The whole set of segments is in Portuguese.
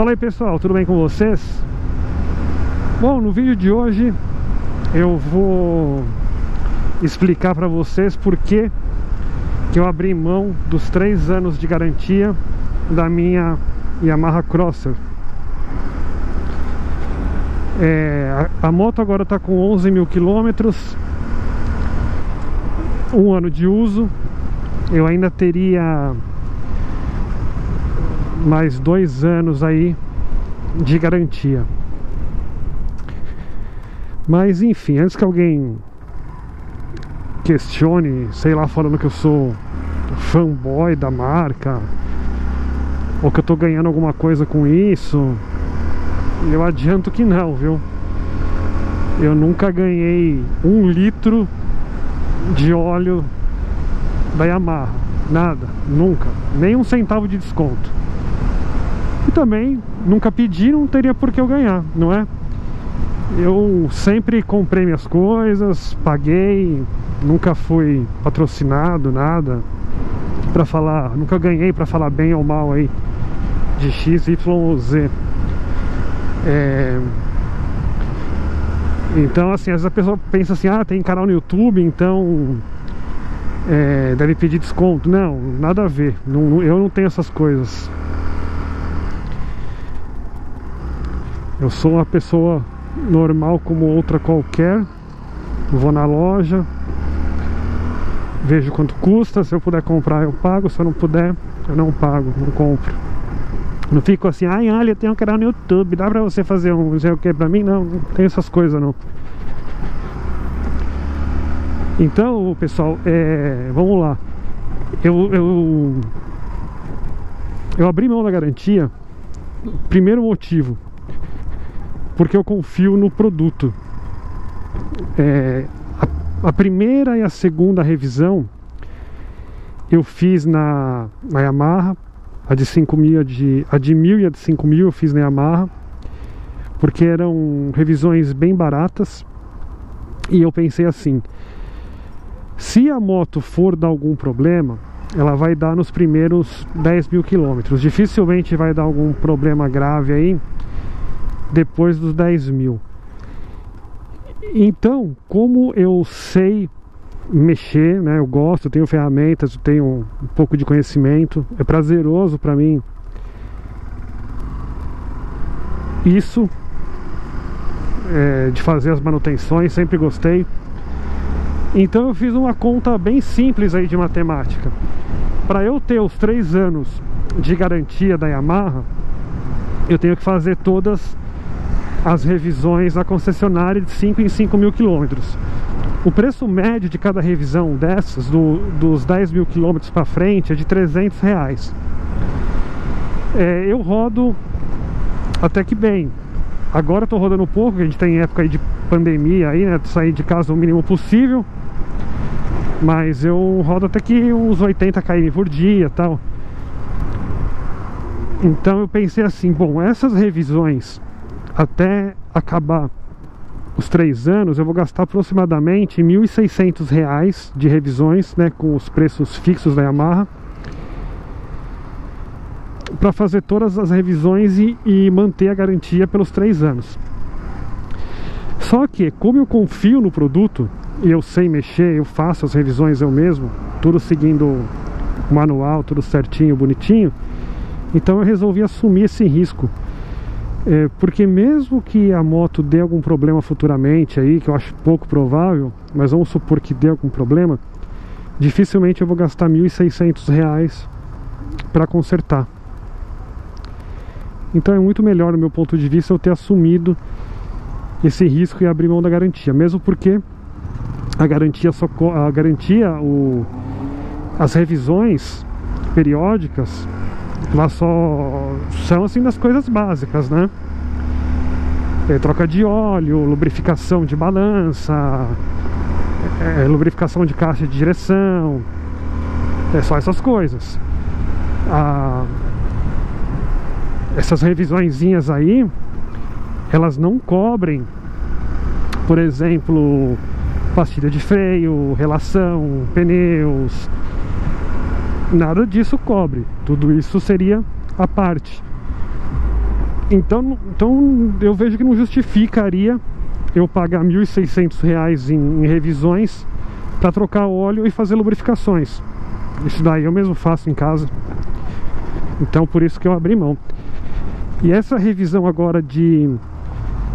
Fala aí pessoal, tudo bem com vocês? Bom, no vídeo de hoje eu vou explicar para vocês por que eu abri mão dos três anos de garantia da minha Yamaha Crosser é, a, a, moto agora está com 11 mil quilômetros um ano de uso eu ainda teria mais dois anos aí de garantia mas enfim, antes que alguém questione, sei lá, falando que eu sou fanboy da marca ou que eu tô ganhando alguma coisa com isso, eu adianto que não, viu? Eu nunca ganhei um litro de óleo da Yamaha. Nada, nunca. Nem um centavo de desconto. E também nunca pedi, não teria por que eu ganhar, não é? Eu sempre comprei minhas coisas, paguei, nunca fui patrocinado, nada para falar, nunca ganhei para falar bem ou mal aí de X, Y ou Z. É... Então, assim, às vezes a pessoa pensa assim, ah, tem canal no YouTube, então é, deve pedir desconto. Não, nada a ver. Não, eu não tenho essas coisas. Eu sou uma pessoa normal como outra qualquer. Vou na loja, vejo quanto custa. Se eu puder comprar, eu pago. Se eu não puder, eu não pago, não compro. Não fico assim, ai, olha, tem um canal no YouTube, dá pra você fazer um sei o que pra mim? Não, não tem essas coisas não. Então, pessoal, é, vamos lá. Eu, eu, eu abri mão da garantia. Primeiro motivo, porque eu confio no produto. É, a, a, primeira e a segunda revisão eu fiz na, na Yamaha a de 5 mil, a de, a de 1000 e a de 5 mil eu fiz na Yamaha porque eram revisões bem baratas e eu pensei assim se a moto for dar algum problema ela vai dar nos primeiros 10 mil quilômetros dificilmente vai dar algum problema grave aí depois dos 10 mil então como eu sei mexer, né? Eu gosto, eu tenho ferramentas, eu tenho um pouco de conhecimento, é prazeroso para mim. Isso é, de fazer as manutenções, sempre gostei. Então eu fiz uma conta bem simples aí de matemática. Para eu ter os três anos de garantia da Yamaha, eu tenho que fazer todas as revisões na concessionária de 5 em 5 mil quilômetros. O preço médio de cada revisão dessas, do, dos 10 mil quilômetros para frente, é de 300 reais. É, eu rodo até que bem. Agora estou rodando pouco, a gente tem época de pandemia aí, né? Sair de casa o mínimo possível. Mas eu rodo até que uns 80 km por dia tal. Então eu pensei assim, bom, essas revisões até acabar os três anos, eu vou gastar aproximadamente R$ 1.600 de revisões, né, com os preços fixos da Yamaha, para fazer todas as revisões e, e manter a garantia pelos três anos. Só que, como eu confio no produto e eu sei mexer, eu faço as revisões eu mesmo, tudo seguindo o manual, tudo certinho, bonitinho, então eu resolvi assumir esse risco é, porque mesmo que a moto dê algum problema futuramente aí, que eu acho pouco provável, mas vamos supor que dê algum problema, dificilmente eu vou gastar R$ 1.600 para consertar. Então é muito melhor, no meu ponto de vista, eu ter assumido esse risco e abrir mão da garantia, mesmo porque a garantia só a garantia, o, as revisões periódicas elas só são assim das coisas básicas, né? É, troca de óleo, lubrificação de balança, é, é, lubrificação de caixa de direção, é só essas coisas. Ah, essas revisõezinhas aí, elas não cobrem, por exemplo, pastilha de freio, relação, pneus, nada disso cobre. Tudo isso seria a parte. Então, então eu vejo que não justificaria eu pagar R$ 1.600 em, em revisões para trocar óleo e fazer lubrificações. Isso daí eu mesmo faço em casa. Então por isso que eu abri mão. E essa revisão agora de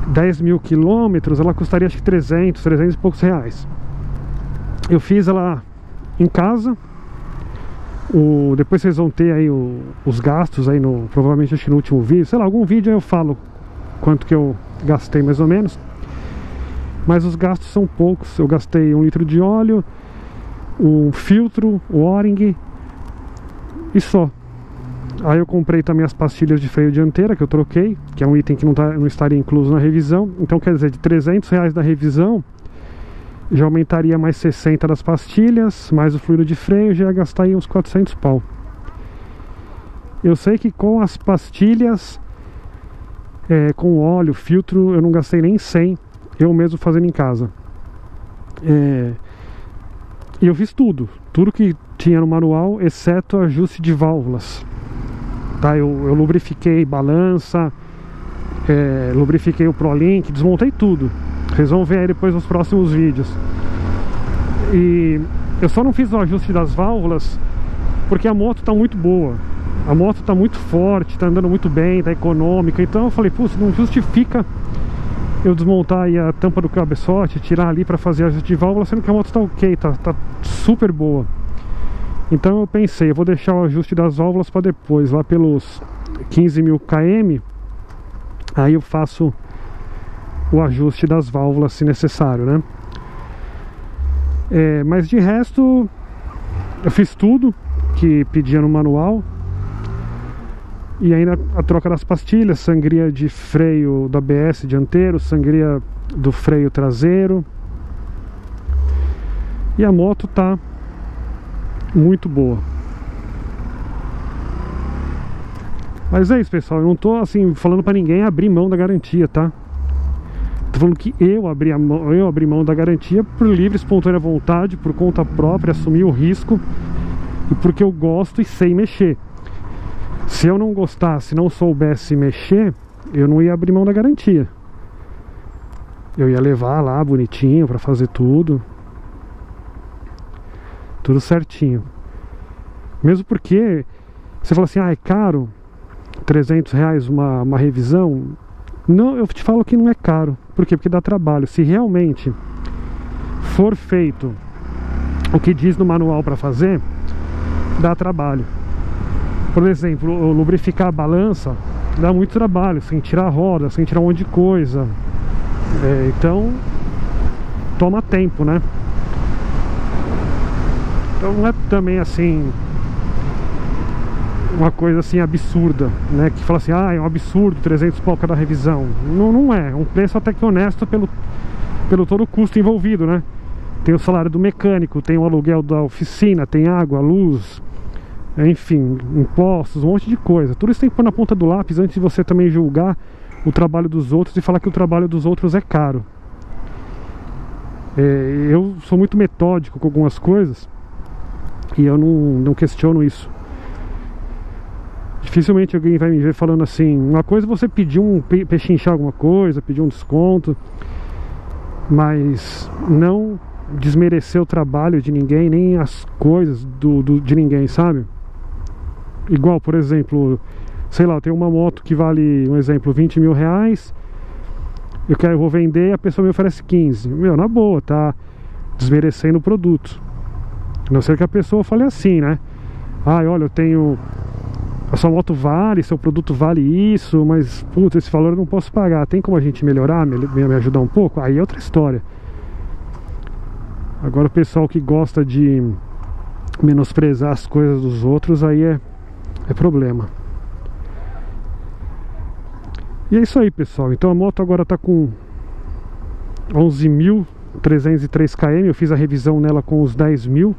10 mil quilômetros, ela custaria acho que 300, 300 e poucos reais. Eu fiz ela em casa. O, depois vocês vão ter aí o, os gastos aí no, provavelmente acho que no último vídeo, sei lá, algum vídeo eu falo quanto que eu gastei mais ou menos. Mas os gastos são poucos. Eu gastei um litro de óleo, um filtro, o O-ring e só. Aí eu comprei também as pastilhas de freio dianteira que eu troquei, que é um item que não, tá, não estaria incluso na revisão. Então quer dizer, de 300 reais da revisão, já aumentaria mais 60 das pastilhas, mais o fluido de freio, já ia gastar aí uns 400 pau. Eu sei que com as pastilhas, é, com óleo, filtro, eu não gastei nem 100, eu mesmo fazendo em casa. É, eu fiz tudo, tudo que tinha no manual, exceto ajuste de válvulas. Tá, eu, eu lubrifiquei balança, é, lubrifiquei o ProLink, desmontei tudo. Vocês vão ver aí depois nos próximos vídeos. E eu só não fiz o ajuste das válvulas porque a moto está muito boa. A moto está muito forte, está andando muito bem, está econômica. Então eu falei, putz, não justifica eu desmontar a tampa do cabeçote, tirar ali para fazer ajuste de válvula, sendo que a moto está ok, tá, tá super boa. Então eu pensei, eu vou deixar o ajuste das válvulas para depois, lá pelos 15 mil km. Aí eu faço o ajuste das válvulas se necessário, né? É, mas de resto, eu fiz tudo que pedia no manual. E ainda a troca das pastilhas, sangria de freio do ABS dianteiro, sangria do freio traseiro. E a moto tá muito boa. Mas é isso, pessoal. Eu não tô assim falando para ninguém abrir mão da garantia, tá? Tô falando que eu abri, a mão, eu abri mão da garantia por livre, espontânea vontade, por conta própria, assumir o risco e porque eu gosto e sei mexer. Se eu não gostasse, não soubesse mexer, eu não ia abrir mão da garantia. Eu ia levar lá bonitinho para fazer tudo. Tudo certinho. Mesmo porque você fala assim, ah, é caro, 300 reais uma, uma revisão. Não, eu te falo que não é caro. Por quê? Porque dá trabalho. Se realmente for feito o que diz no manual para fazer, dá trabalho. Por exemplo, lubrificar a balança dá muito trabalho, sem tirar a roda, sem tirar um monte de coisa. É, então, toma tempo, né? Então não é também assim uma coisa assim absurda, né? Que fala assim, ah, é um absurdo, 300 pau cada revisão. Não, não é, é um preço até que honesto pelo, pelo todo o custo envolvido, né? Tem o salário do mecânico, tem o aluguel da oficina, tem água, luz, enfim, impostos, um monte de coisa. Tudo isso tem que pôr na ponta do lápis antes de você também julgar o trabalho dos outros e falar que o trabalho dos outros é caro. É, eu sou muito metódico com algumas coisas e eu não, não questiono isso. Dificilmente alguém vai me ver falando assim. Uma coisa é você pedir um pechinchar alguma coisa, pedir um desconto, mas não desmerecer o trabalho de ninguém, nem as coisas do, do, de ninguém, sabe? Igual, por exemplo, sei lá, eu tenho uma moto que vale, um exemplo, 20 mil reais. Eu quero, eu vou vender e a pessoa me oferece 15. Meu, na boa, tá desmerecendo o produto. A não ser que a pessoa fale assim, né? Ah, olha, eu tenho. A sua moto vale, seu produto vale isso, mas, puta, esse valor eu não posso pagar. Tem como a gente melhorar, me, me ajudar um pouco? Aí é outra história. Agora, o pessoal que gosta de menosprezar as coisas dos outros, aí é, é problema. E é isso aí, pessoal. Então a moto agora está com 11.303 km. Eu fiz a revisão nela com os 10 mil.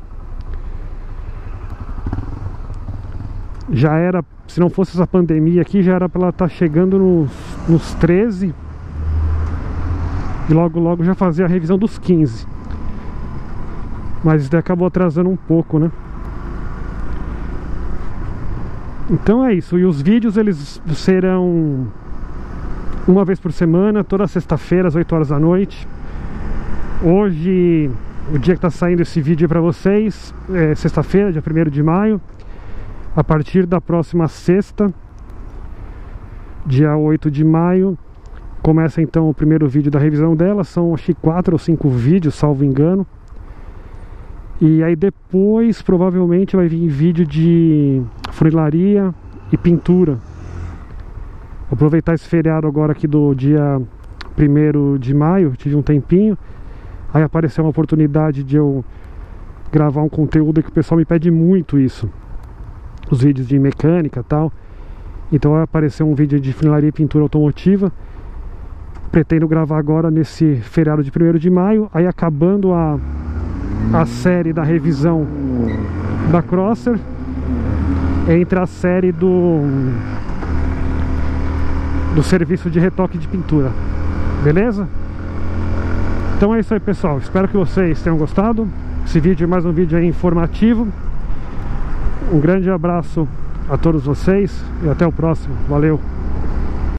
Já era, se não fosse essa pandemia aqui, já era para ela estar tá chegando nos, nos 13 e logo logo já fazer a revisão dos 15. Mas isso acabou atrasando um pouco, né? Então é isso, e os vídeos eles serão uma vez por semana, toda sexta-feira às 8 horas da noite. Hoje, o dia que está saindo esse vídeo para vocês, é sexta-feira, dia 1 de maio. A partir da próxima sexta, dia 8 de maio, começa então o primeiro vídeo da revisão dela. São acho que 4 ou 5 vídeos, salvo engano. E aí depois provavelmente vai vir vídeo de funilaria e pintura. Vou aproveitar esse feriado agora aqui do dia 1 de maio, tive um tempinho. Aí apareceu uma oportunidade de eu gravar um conteúdo que o pessoal me pede muito isso. Os vídeos de mecânica tal. Então vai aparecer um vídeo de funilaria e pintura automotiva. Pretendo gravar agora nesse feriado de 1 de maio. Aí acabando a a série da revisão da Crosser entre a série do do serviço de retoque de pintura beleza? então é isso aí pessoal espero que vocês tenham gostado esse vídeo é mais um vídeo informativo um grande abraço a todos vocês e até o próximo. Valeu